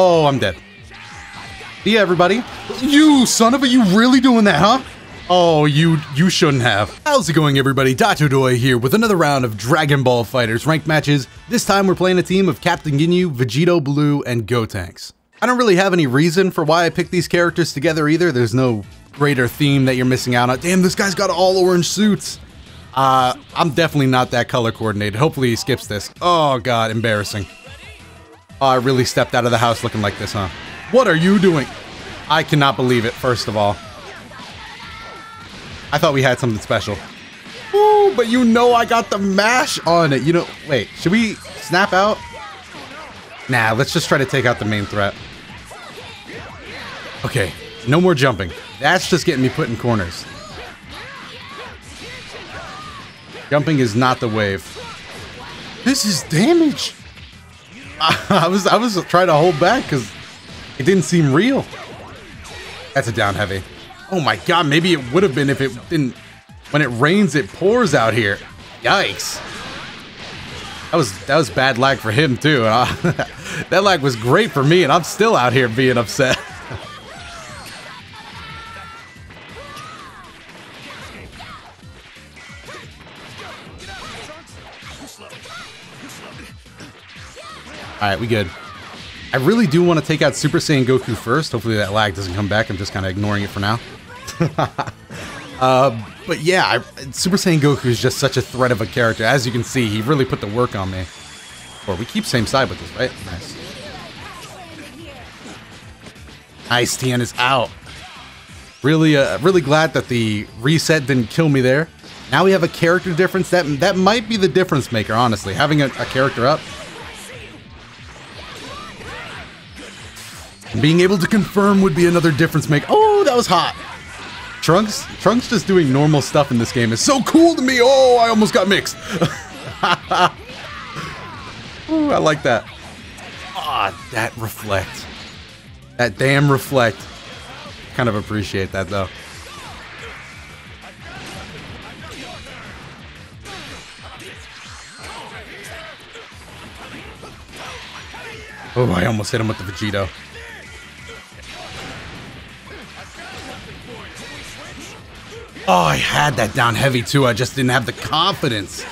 Oh, I'm dead. Yeah, everybody. You son of a, you really doing that, huh? Oh, you you shouldn't have. How's it going, everybody? Dotodoya here with another round of Dragon Ball FighterZ ranked matches. This time we're playing a team of Captain Ginyu, Vegito Blue, and Gotenks. I don't really have any reason for why I picked these characters together either. There's no greater theme that you're missing out on. Damn, this guy's got all orange suits. Uh, I'm definitely not that color coordinated. Hopefully he skips this. Oh god, embarrassing. Oh, I really stepped out of the house looking like this, huh? What are you doing? I cannot believe it, first of all. I thought we had something special. Ooh, but you know I got the mash on it. You know, wait, should we snap out? Nah, let's just try to take out the main threat. Okay, no more jumping. That's just getting me put in corners. Jumping is not the wave. This is damage. I was I was trying to hold back because it didn't seem real. That's a down heavy. Oh my god, maybe it would have been if it didn't. When it rains, it pours out here. Yikes. That was that was bad lag for him too. that lag was great for me, and I'm still out here being upset. Alright, we good. I really do want to take out Super Saiyan Goku first. Hopefully that lag doesn't come back. I'm just kind of ignoring it for now. uh, but yeah, I, Super Saiyan Goku is just such a threat of a character. As you can see, he really put the work on me. Or we keep same side with this, right? Nice. Nice, Tien is out. Really, uh, really glad that the reset didn't kill me there. Now we have a character difference. That that might be the difference maker, honestly. Having a, a character up Being able to confirm would be another difference make. Oh, that was hot. Trunks, Trunks just doing normal stuff in this game is so cool to me. Oh, I almost got mixed. Ooh, I like that. Ah, oh, that reflect. That damn reflect. Kind of appreciate that though. Oh, I almost hit him with the Vegito. Oh, I had that down heavy too. I just didn't have the confidence.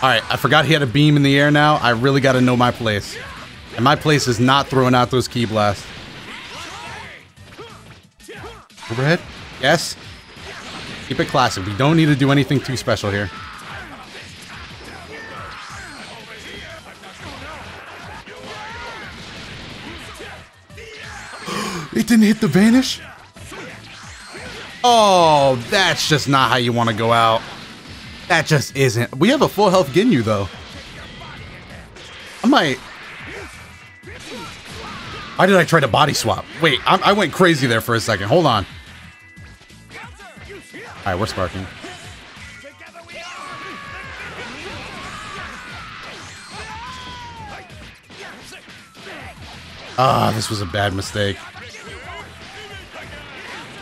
All right, I forgot he had a beam in the air now. I really got to know my place. And my place is not throwing out those key blasts. Overhead? Yes. Keep it classic. We don't need to do anything too special here. it didn't hit the vanish? Oh, that's just not how you want to go out. That just isn't. We have a full health Ginyu, though. I might... Why did I try to body swap? Wait, I, I went crazy there for a second. Hold on. Alright, we're sparking. Ah, this was a bad mistake.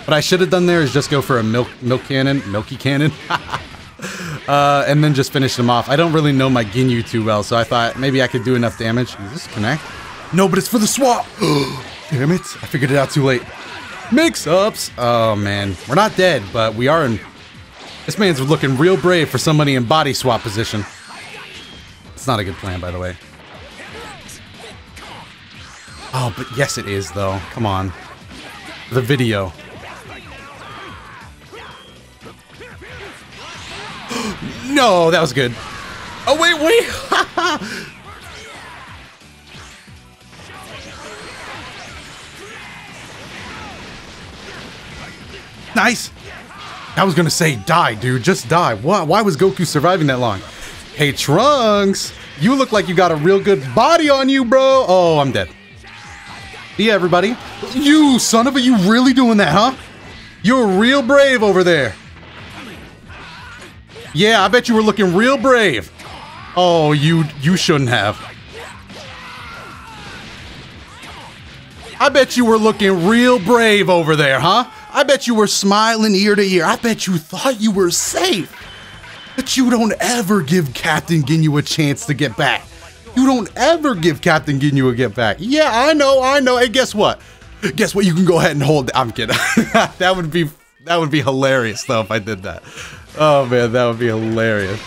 What I should have done there is just go for a milk milk cannon, milky cannon, uh, and then just finish them off. I don't really know my Ginyu too well, so I thought maybe I could do enough damage. Does this connect? No, but it's for the swap. Damn it! I figured it out too late. Mix-ups. Oh man, we're not dead, but we are in. This man's looking real brave for somebody in body swap position. It's not a good plan, by the way. Oh, but yes, it is though. Come on. The video. No, that was good. Oh, wait, wait. nice. I was going to say die, dude. Just die. Why, why was Goku surviving that long? Hey, Trunks. You look like you got a real good body on you, bro. Oh, I'm dead. Ya, everybody. You son of a, you really doing that, huh? You're real brave over there. Yeah, I bet you were looking real brave. Oh, you you shouldn't have. I bet you were looking real brave over there, huh? I bet you were smiling ear to ear. I bet you thought you were safe. But you don't ever give Captain Ginyu a chance to get back. You don't ever give Captain Ginyu a get back. Yeah, I know, I know. And guess what? Guess what? You can go ahead and hold. I'm kidding. that would be that would be hilarious though if I did that. Oh man, that would be hilarious.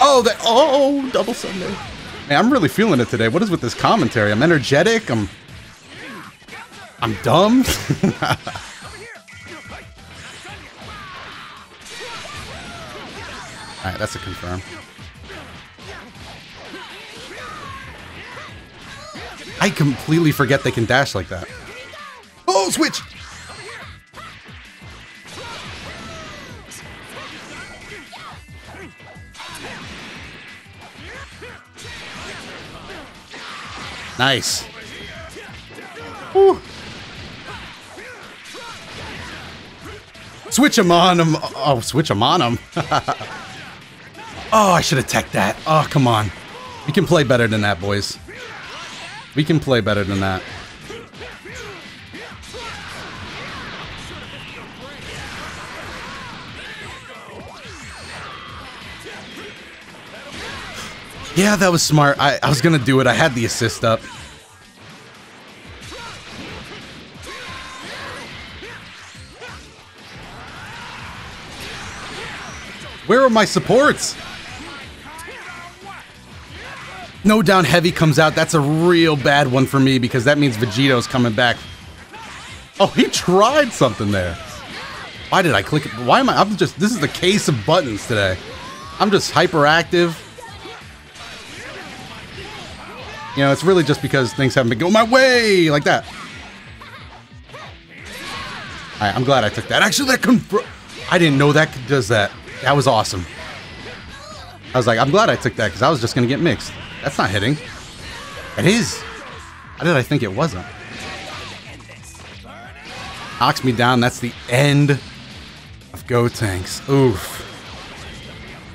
Oh, that oh double Sunday. Man, I'm really feeling it today. What is with this commentary? I'm energetic. I'm I'm dumb. Alright, that's a confirm. I completely forget they can dash like that. Oh, switch! Nice. Switch him on him. Oh, switch him on him. oh, I should have teched that. Oh, come on. We can play better than that, boys. We can play better than that. Yeah, that was smart. I, I was gonna do it. I had the assist up. Where are my supports? No down heavy comes out. That's a real bad one for me because that means Vegito's coming back. Oh, he tried something there. Why did I click it? Why am I? I'm just, this is the case of buttons today. I'm just hyperactive. You know, it's really just because things haven't been going my way like that. Alright, I'm glad I took that. Actually, that confirm. I didn't know that does that. That was awesome. I was like, I'm glad I took that because I was just going to get mixed. That's not hitting. It is. How did I think it wasn't? Knocks me down. That's the end of Gotenks. Oof.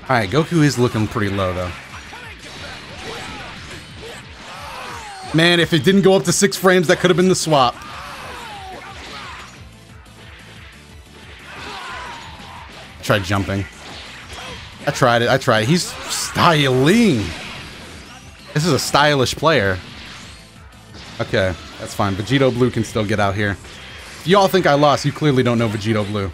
Alright, Goku is looking pretty low, though. Man, if it didn't go up to six frames, that could have been the swap. Tried jumping. I tried it. I tried. He's styling. This is a stylish player. Okay, that's fine. Vegito Blue can still get out here. If y'all think I lost, you clearly don't know Vegito Blue.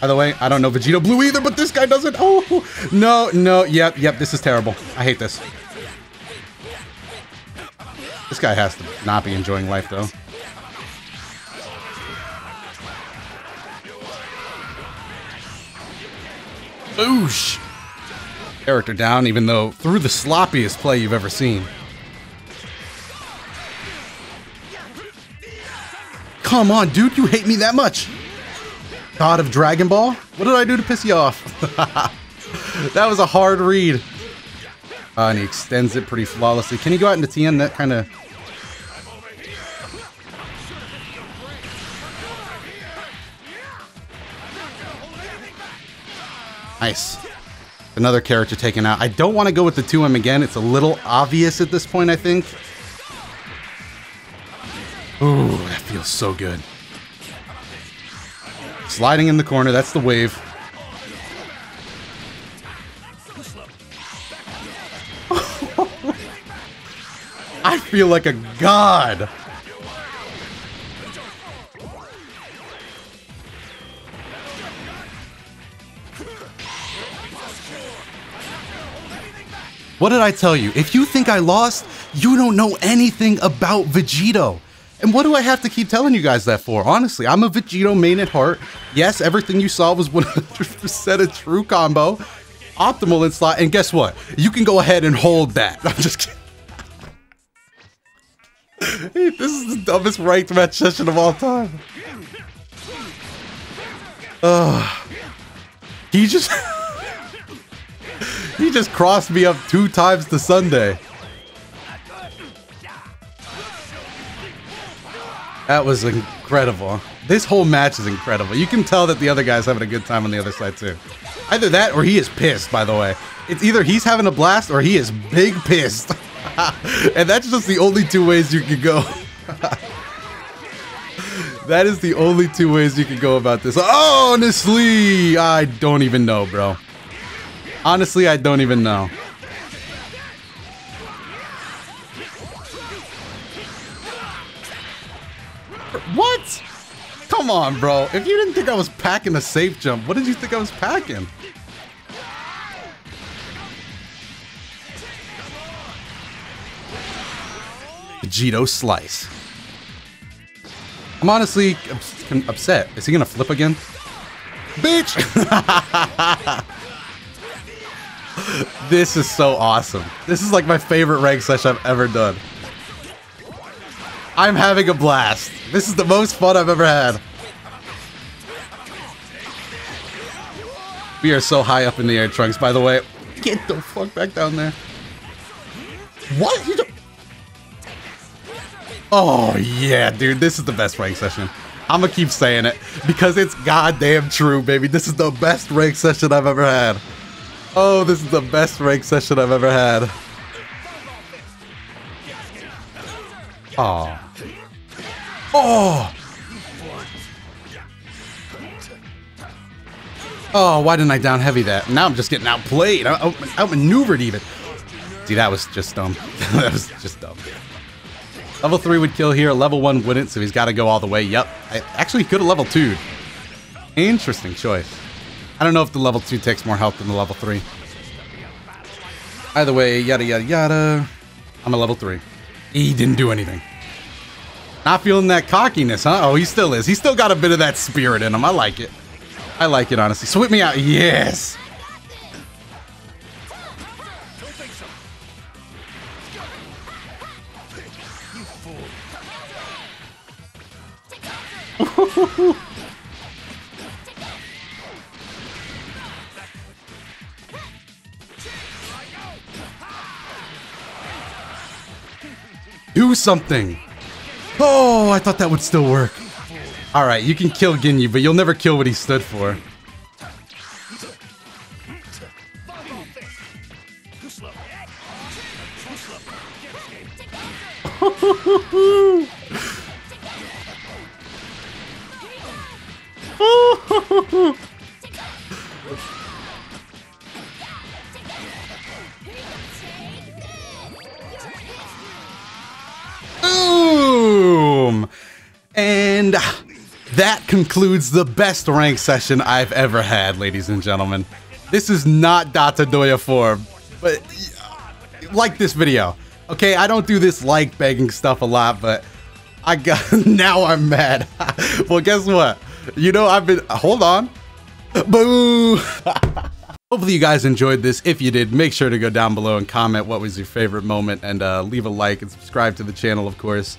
By the way, I don't know Vegito Blue either, but this guy doesn't. Oh, no, no. Yep, yep, this is terrible. I hate this. This guy has to not be enjoying life, though. Boosh! Character down, even though through the sloppiest play you've ever seen. Come on, dude, you hate me that much. God of Dragon Ball? What did I do to piss you off? that was a hard read. Uh, and he extends it pretty flawlessly. Can he go out into Tien? That kind of... Nice. Another character taken out. I don't want to go with the 2M again. It's a little obvious at this point, I think. Ooh, that feels so good. Sliding in the corner. That's the wave. I feel like a god. What did I tell you? If you think I lost, you don't know anything about Vegito. And what do I have to keep telling you guys that for? Honestly, I'm a Vegito main at heart. Yes, everything you saw was 100% a true combo. Optimal in slot. And guess what? You can go ahead and hold that. I'm just kidding. this is the dumbest ranked match session of all time. Ugh. He just... he just crossed me up two times to Sunday. That was incredible. This whole match is incredible. You can tell that the other guy's having a good time on the other side too. Either that or he is pissed, by the way. It's either he's having a blast or he is big pissed. and that's just the only two ways you can go. that is the only two ways you can go about this. Honestly, I don't even know, bro. Honestly, I don't even know. What? Come on, bro. If you didn't think I was packing a safe jump, what did you think I was packing? Vegito Slice. I'm honestly upset. Is he gonna flip again? Bitch! this is so awesome. This is like my favorite rank session I've ever done. I'm having a blast. This is the most fun I've ever had. We are so high up in the air, Trunks, by the way. Get the fuck back down there. What? Oh, yeah, dude. This is the best rank session. I'm gonna keep saying it because it's goddamn true, baby. This is the best rank session I've ever had. Oh, this is the best rank session I've ever had. Oh. Oh! Oh, why didn't I down heavy that? Now I'm just getting outplayed, out, outmaneuvered even. See, that was just dumb. that was just dumb. Level 3 would kill here, level 1 wouldn't, so he's got to go all the way. Yep. I, actually, he could have level 2 Interesting choice. I don't know if the level 2 takes more health than the level 3. Either way, yada yada yada. I'm a level 3. He didn't do anything. Not feeling that cockiness, huh? Oh, he still is. He's still got a bit of that spirit in him. I like it. I like it, honestly. Sweep me out. Yes. Do something! Oh, I thought that would still work. Alright, you can kill Ginyu, but you'll never kill what he stood for. That concludes the best rank session I've ever had, ladies and gentlemen. This is not Dotodoya 4, but like this video. Okay, I don't do this like begging stuff a lot, but I got now I'm mad. well, guess what? You know I've been hold on. Boo! Hopefully you guys enjoyed this. If you did, make sure to go down below and comment what was your favorite moment and uh, leave a like and subscribe to the channel, of course.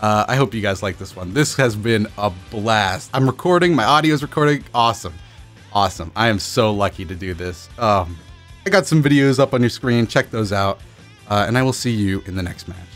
Uh, I hope you guys like this one. This has been a blast. I'm recording, my audio is recording. Awesome. Awesome. I am so lucky to do this. Um, I got some videos up on your screen. Check those out. Uh, and I will see you in the next match.